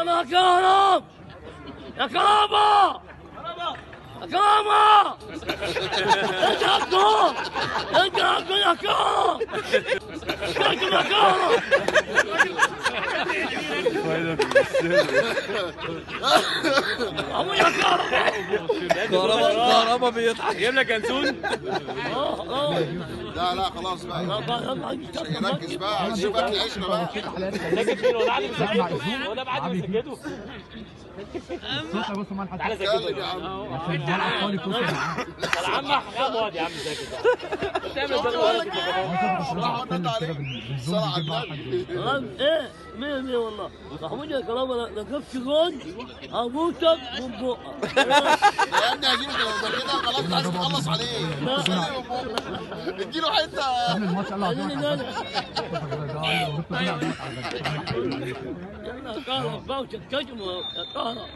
أنا كهرب! يا كهربا! يا كهربا! انت هكون انت هكون يا كهرب! انت يا كهرب! يا كهربا كهرباء كهرباء بيضحك جايب لك آه لا لا خلاص بقى. ركز بقى أشوف اكل عيشنا بقى ساكت فين ولا قاعد مسجله ولا قاعد مسجله بص ملحق تعالى اتكلم سجله يا عم كوسه معاه يا عم اقعد يا عم ساكت ده ولا راح على النبي خلاص إيه مية مية والله محمود يا كرامة لو جبت جون هموتك من بقك يا ابني ده ده كده خلاص عايز تخلص عليه اديله حتة قبل الماتش قال له خليني هعطيك نادي يلا يا كهرب بقى يا كهرب